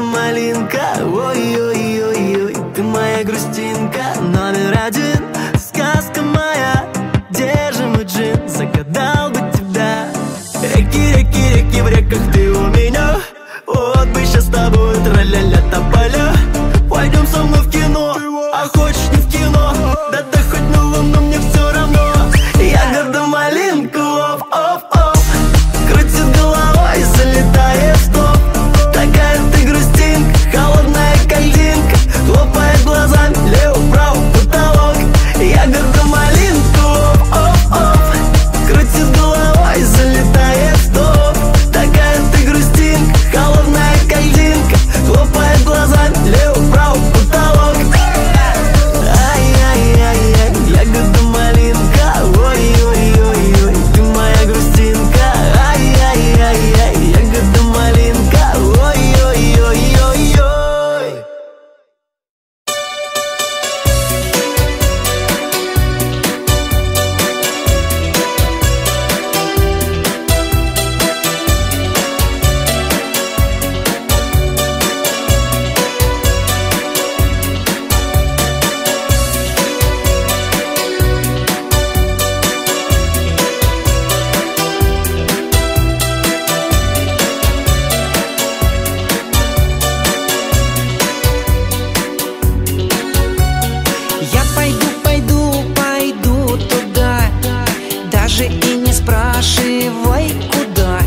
малинка Ой-ой-ой-ой, ты моя грустинка Номер один, сказка моя. Держим и джин, загадал бы тебя. Реки, реки, реки в реках ты у меня. Вот бы сейчас с тобой тра-ля-ля тополя. Пойдем со мной успевай куда?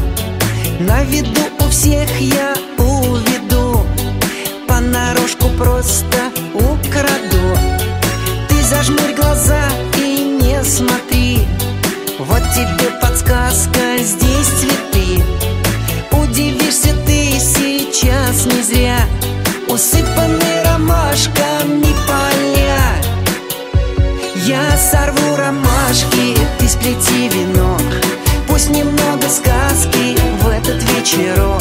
На виду у всех я уведу. Понарошку просто pensiero.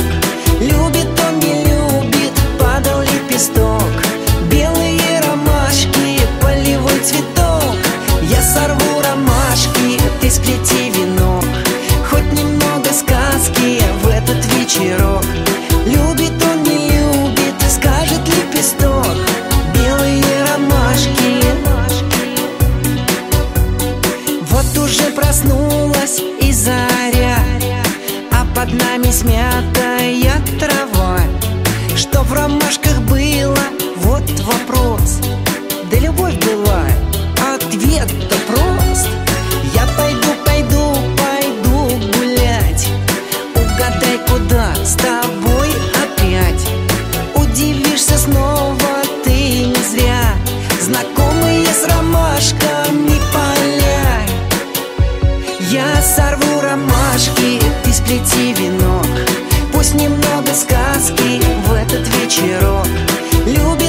с ромашками поля Я сорву ромашки, и сплети венок. Пусть немного сказки в этот вечерок. Любви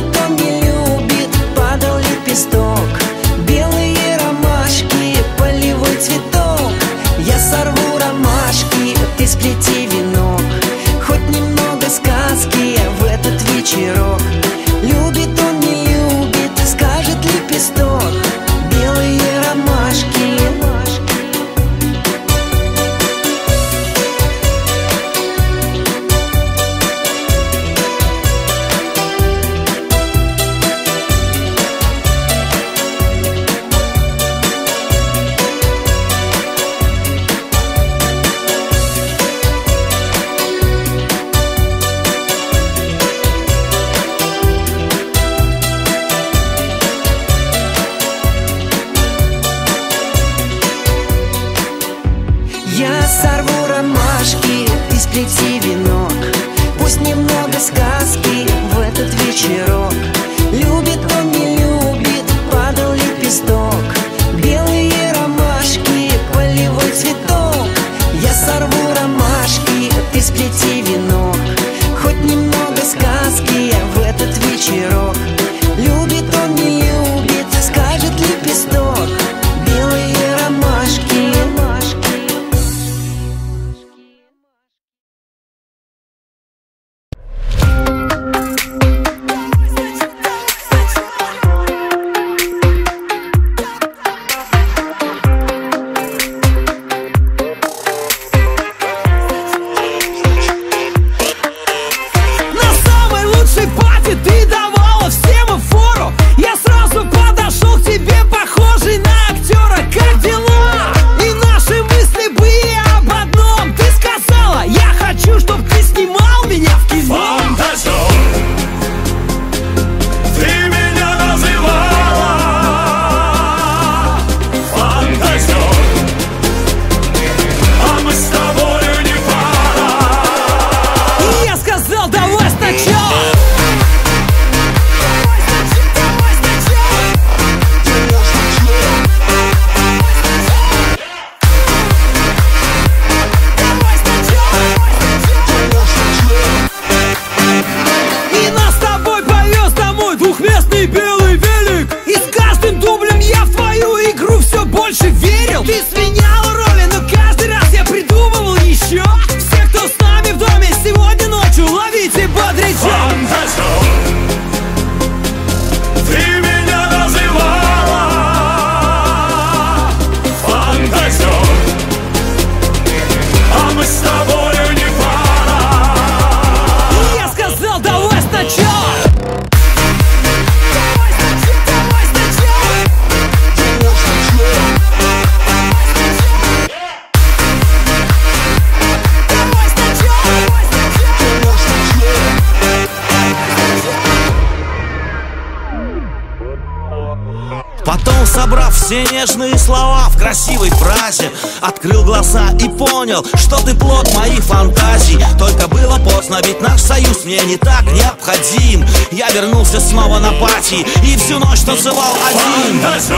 все нежные слова в красивой фразе. Открыл глаза и понял, что ты плод моих фантазий. Только было поздно, ведь наш союз мне не так необходим. Я вернулся снова на пати и всю ночь танцевал один. Фантазер,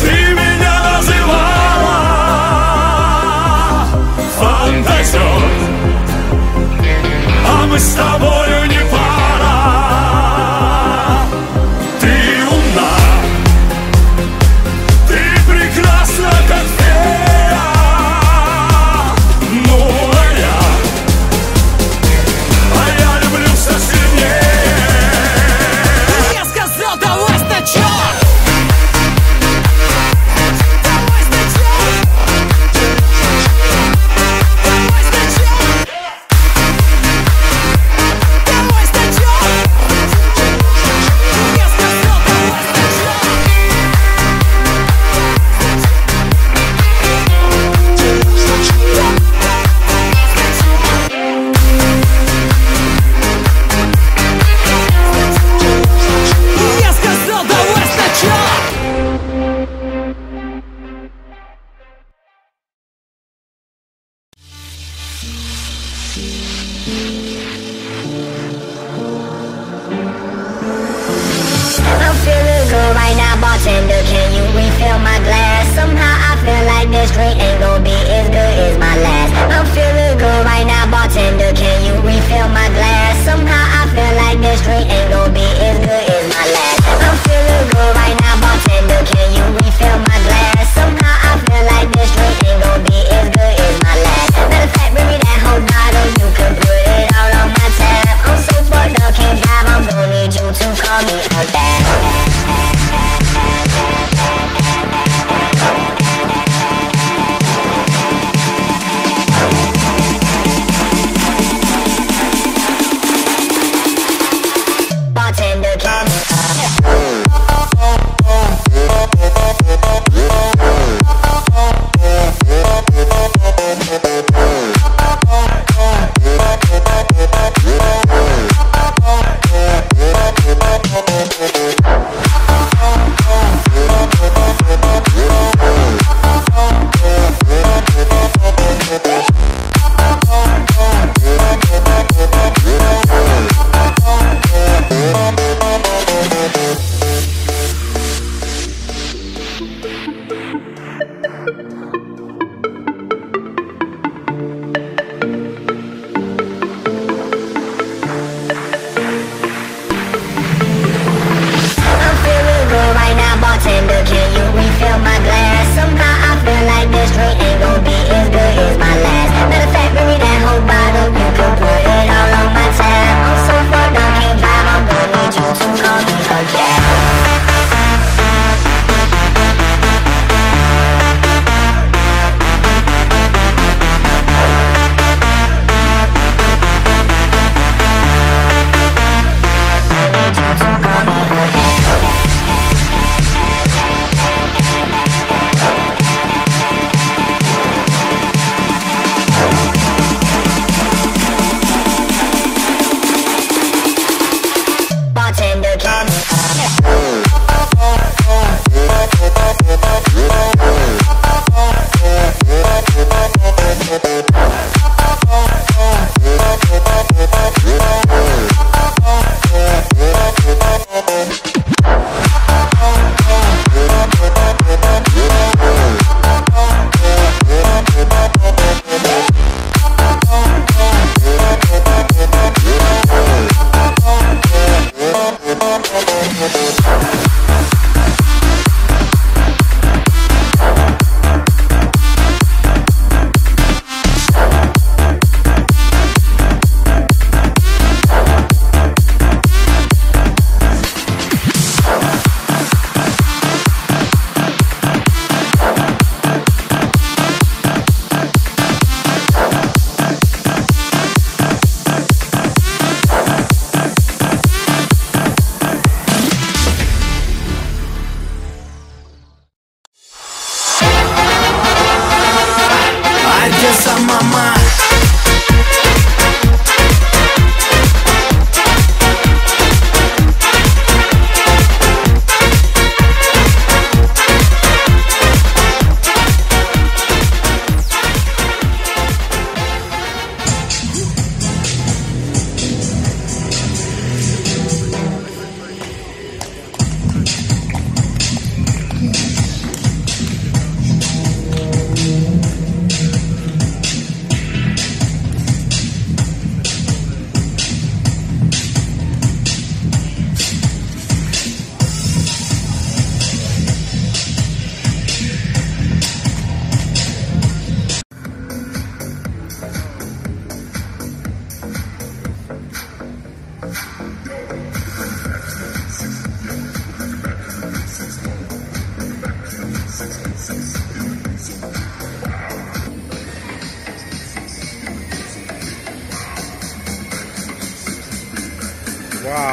ты меня называла. Фантазер, а мы с тобою не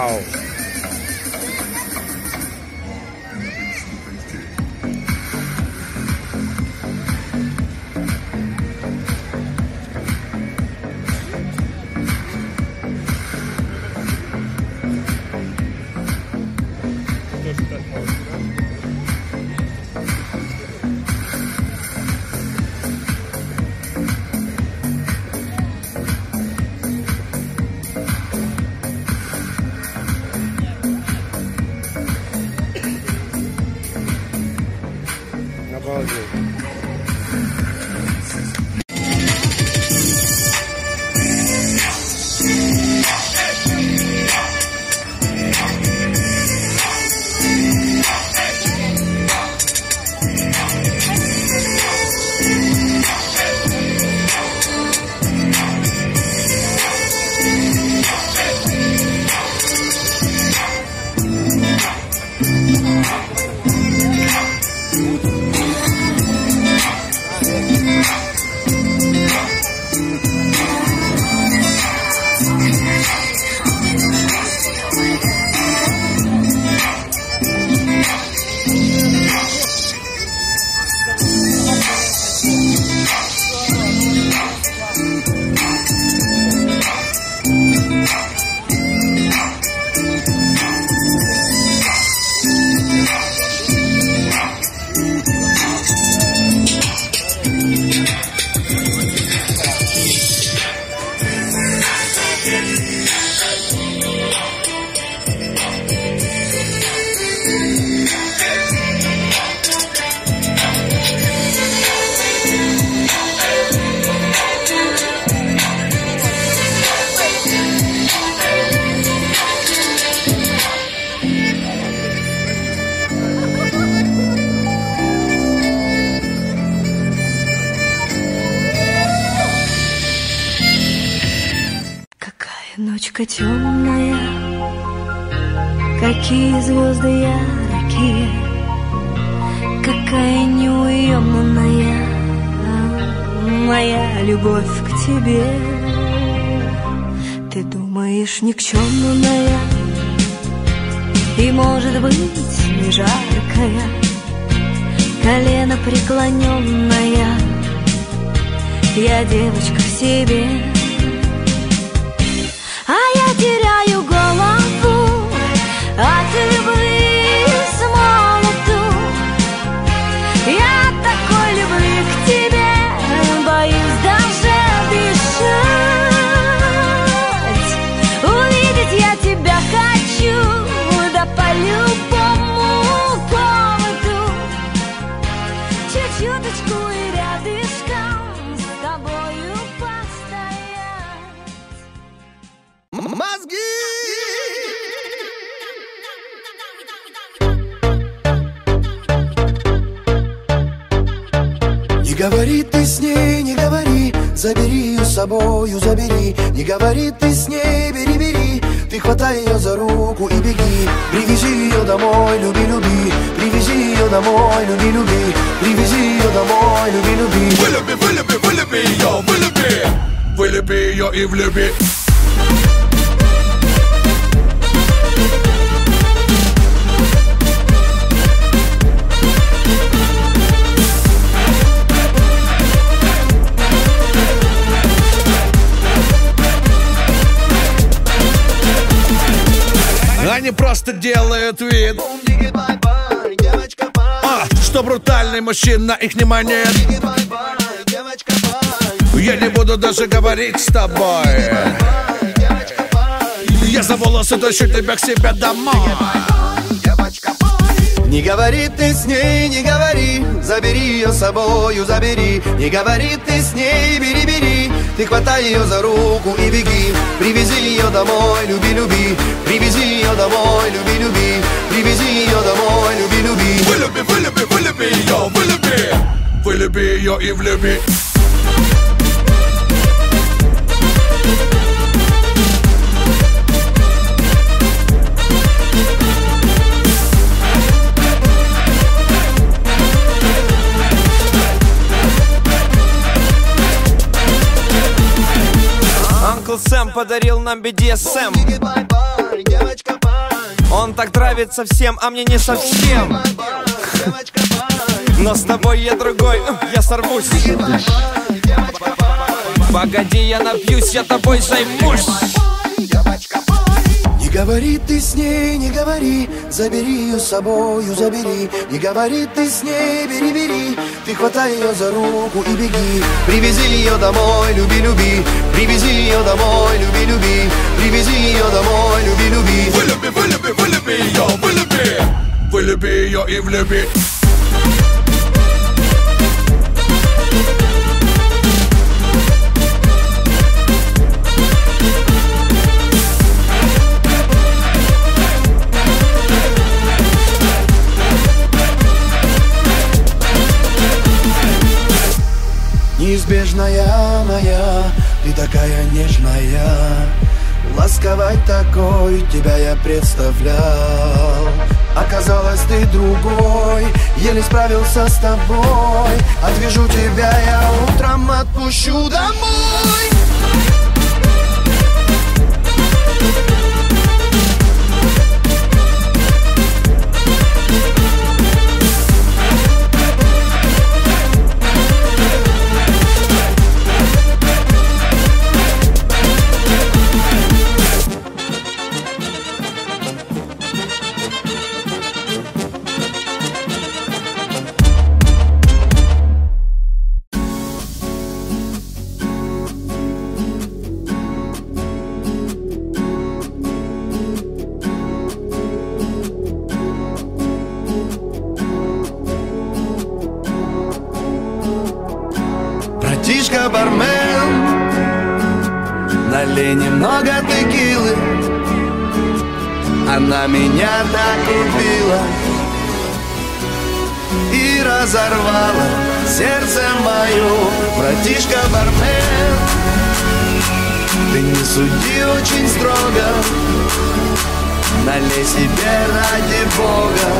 Wow. Колено преклоненная, я девочка в себе. А я теряю голову от любви с молоду. Я такой любви к тебе, боюсь даже дышать. Увидеть я тебя хочу, да по говори ты с ней, не говори Забери ее с собою, забери. Не говори ты с ней, бери, бери. Ты хватай ее за руку и беги. Привези ее домой, люби, люби. Привези ее домой, люби, люби. Привези ее домой, люби, люби. Вылюби, вылюби, вылюби ее, вылюби. Вылюби ее и влюби Они просто делают вид. А, Что брутальный мужчина их не манит Я не буду даже говорить с тобой. Я за волосы тащу тебя к себе домой. Не говори ты с ней, не говори. Забери ее с собою, забери. Не говори ты с ней, бери, бери Ты хватай ее за руку и беги Привези ее домой, люби, люби Привези ее домой, люби, люби Привези ее домой, люби, люби Вылюби, вылюби, вылюби ее, вылюби Вылюби ее и влюби Сэм подарил нам BDSM Он так нравится всем, а мне не совсем. Но с тобой я другой, э, я сорвусь. Погоди, я напьюсь, я тобой займусь говори ты с ней, не говори Забери ее с собою, забери. Не говори ты с ней, бери, бери. Ты хватай ее за руку и беги. Привези ее домой, люби, люби. Привези ее домой, люби, люби. Привези ее домой, люби, люби. Вылюби, вылюби, вылюби ее, вылюби. Вылюби ее и влюби Неизбежная моя, ты такая нежная. Ласковать такой тебя я представлял. Оказалось ты другой, еле справился с тобой. Отвяжу тебя я утром отпущу домой сердце мое, братишка бармен. Ты не суди очень строго, налей себе ради Бога.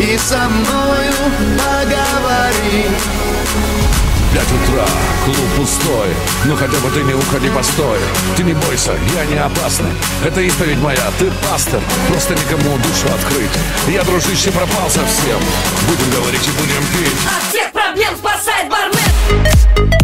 И со мною поговори, Пять утра, клуб пустой. Ну хотя бы ты не уходи, постой. Ты не бойся, я не опасный. Это исповедь моя, ты пастор. Просто никому душу открыть. Я, дружище, пропал совсем. Будем говорить и будем пить От а всех проблем спасает бармен.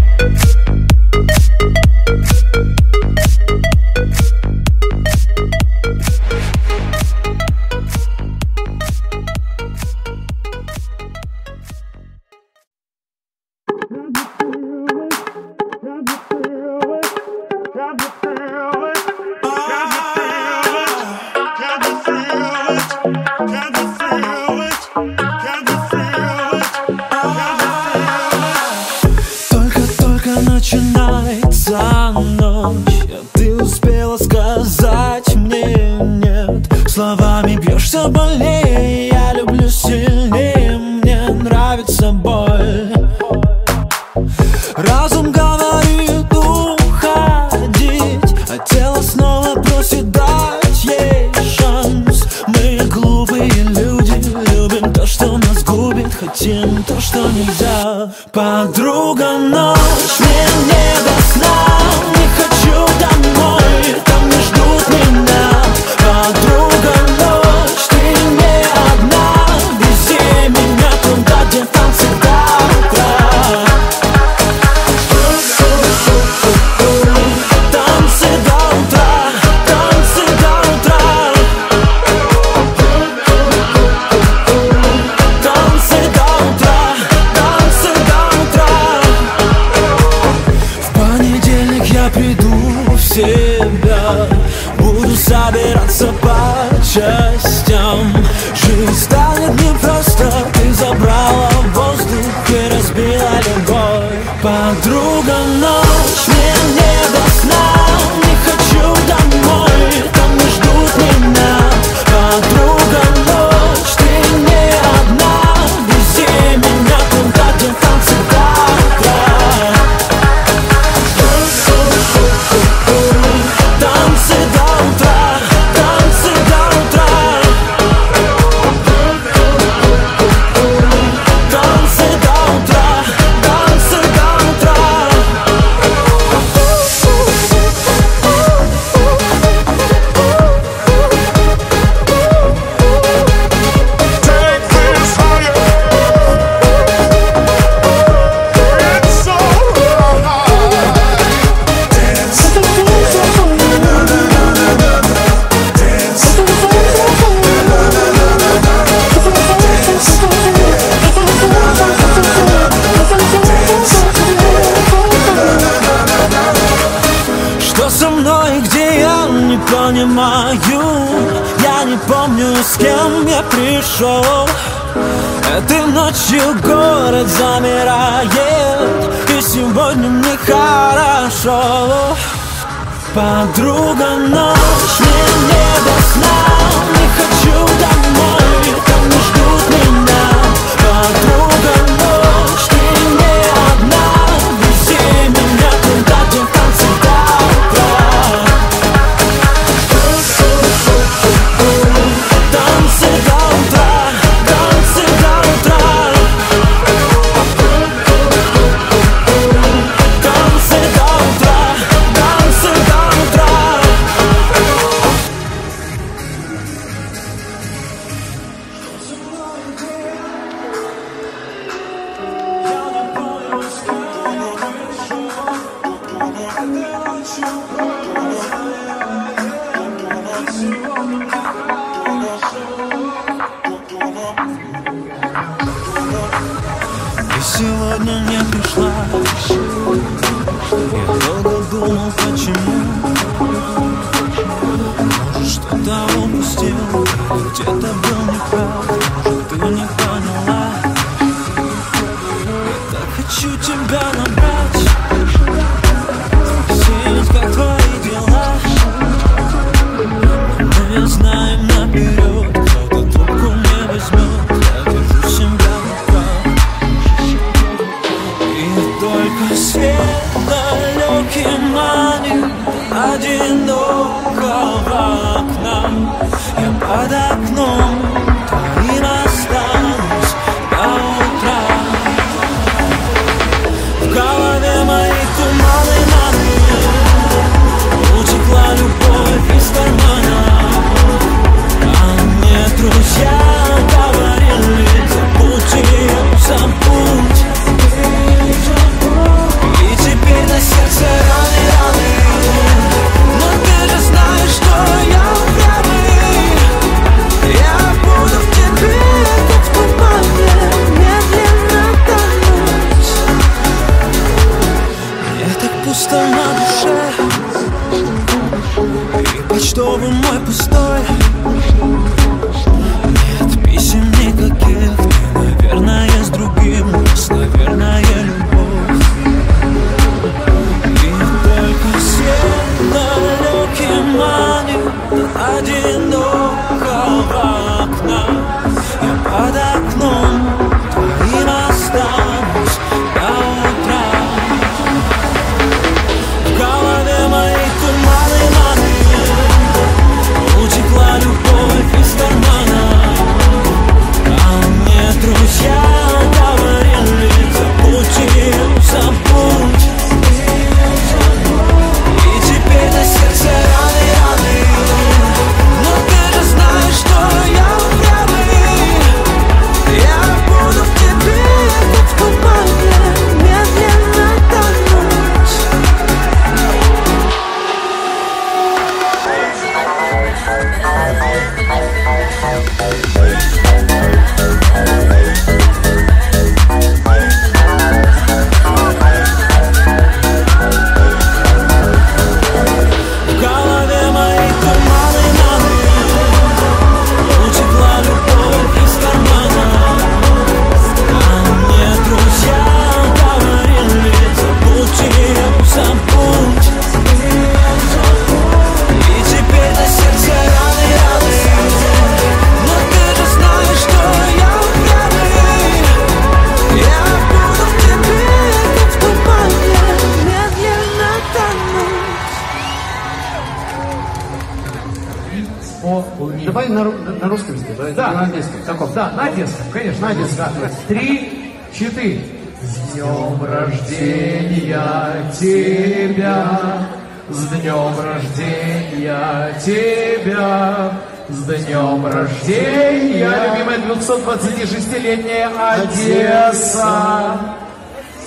помню, с кем я пришел. Этой ночью город замирает И сегодня мне хорошо. Подруга, ночь мне не до сна. Не хочу домой, там не ждут меня. Подруга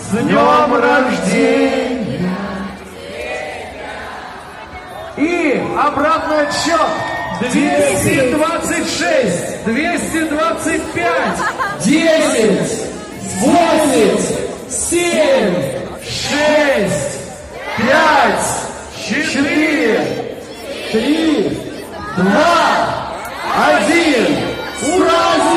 С днем рождения! И обратный отсчет. 226, 225, 10, 8, 7, 6, 5, 4, 3, 2, 1. Ура!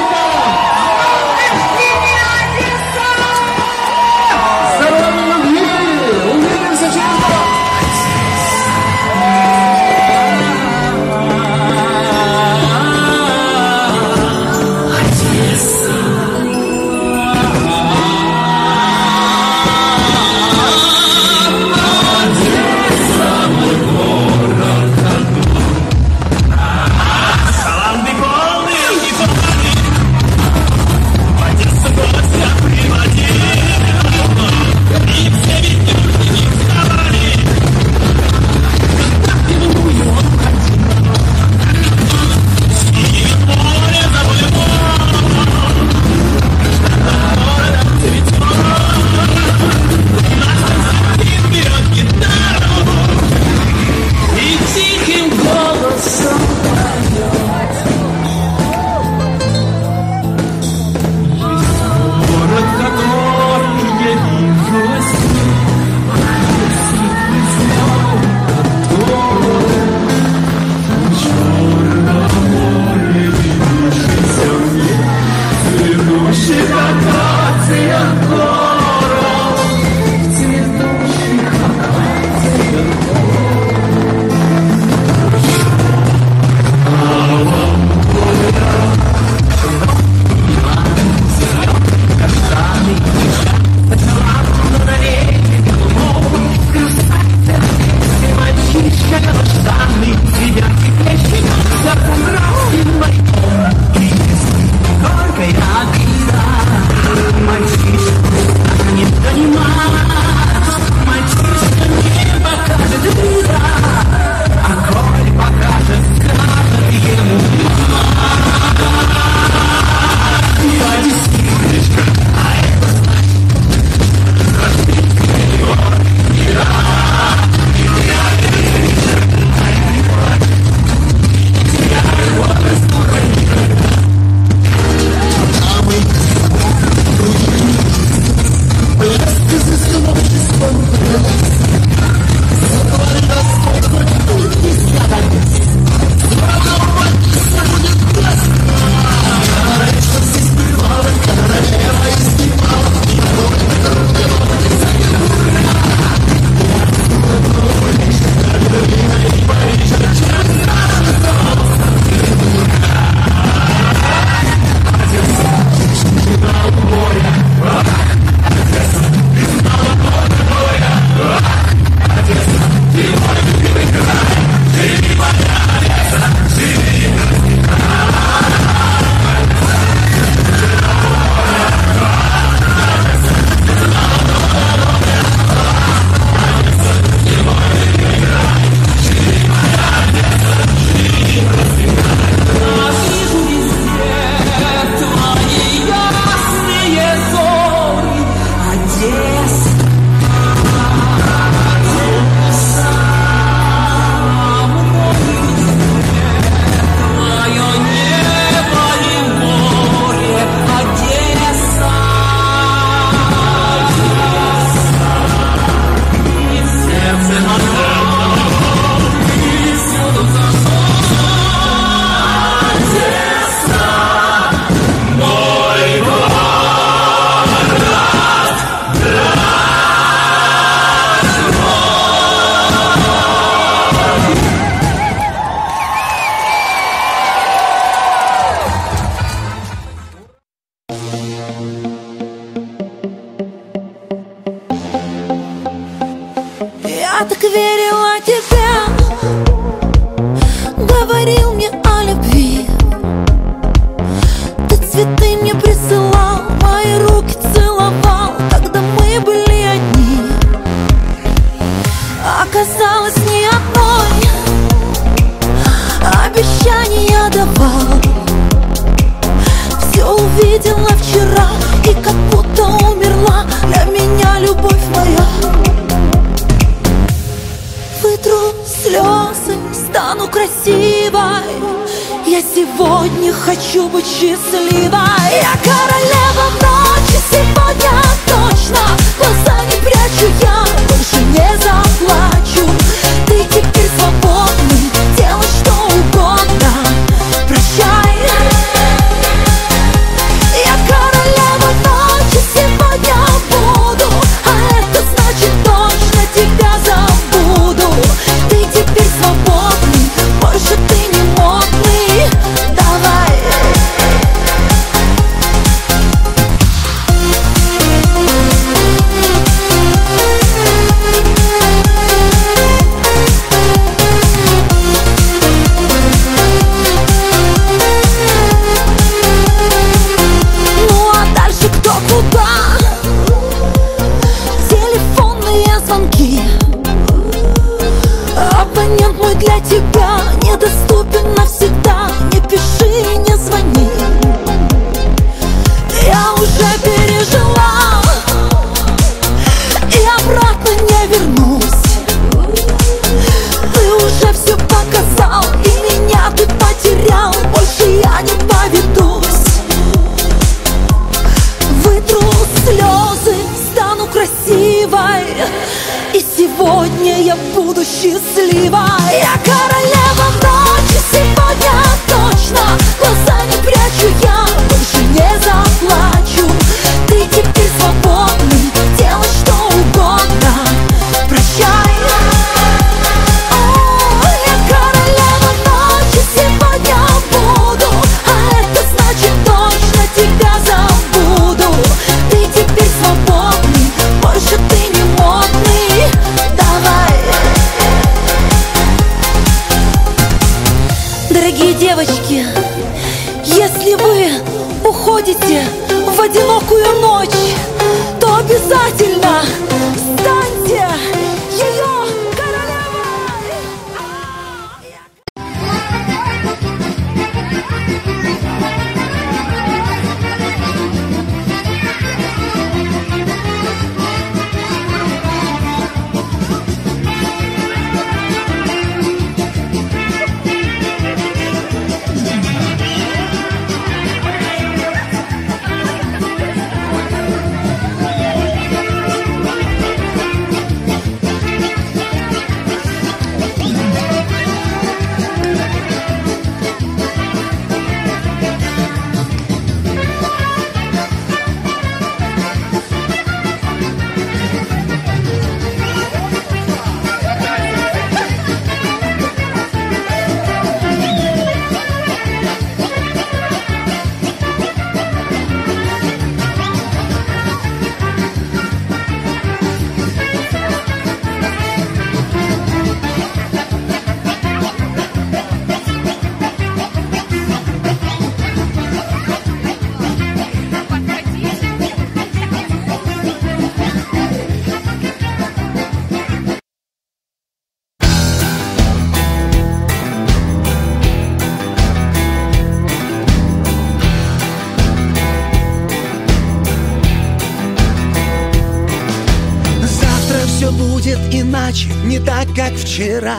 Не так, как вчера.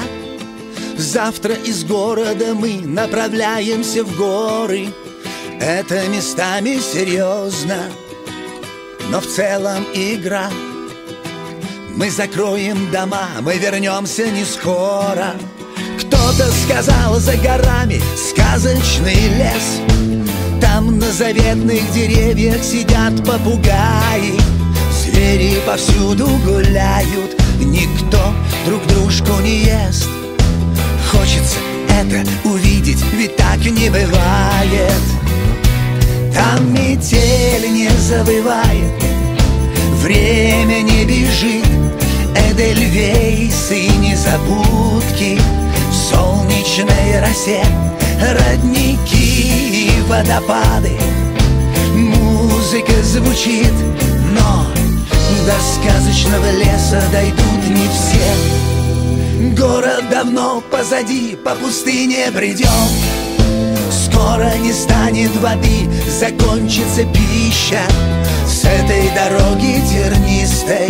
Завтра из города мы направляемся в горы. Это местами серьезно, но в целом игра. Мы закроем дома, мы вернемся не скоро. Кто-то сказал за горами сказочный лес. Там на заветных деревьях сидят попугаи. Звери повсюду гуляют, никто друг дружку не ест. Хочется это увидеть, ведь так не бывает. Там метель не забывает, время не бежит. Эдельвейсы и незабудки. В солнечной росе Родники и водопады. Музыка звучит, но До сказочного леса дойдут не все. Город давно позади, по пустыне бредем. Скоро не станет воды, закончится пища. С этой дороги тернистой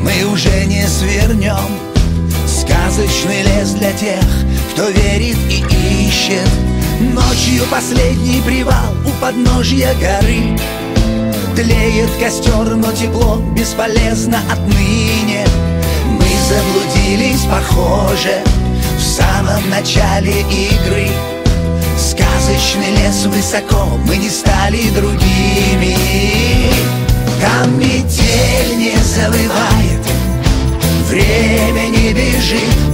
мы уже не свернем. Сказочный лес для тех, кто верит и ищет. Ночью последний привал у подножья горы Тлеет костер, но тепло бесполезно отныне. Мы заблудились, похоже, в самом начале игры. Сказочный лес высоко, мы не стали другими. Там метель не завывает, время не бежит.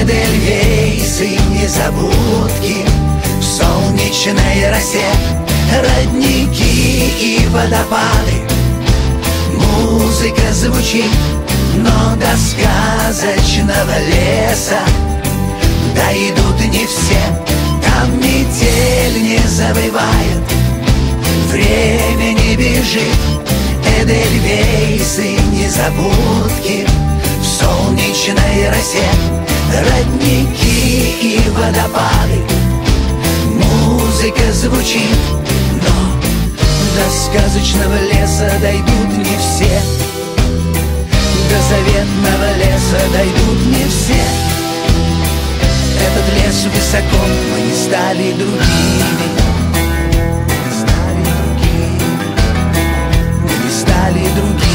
Эдельвейсы незабудки в солнечной росе Родники и водопады. Музыка звучит, но до сказочного леса. Дойдут не все, там метель не завывает Время не бежит, Эдельвейсы незабудки В солнечной росе Родники и водопады. Музыка звучит, До сказочного леса дойдут не все. До заветного леса дойдут не все. Этот лес высоко, мы не стали другими. Мы не стали другими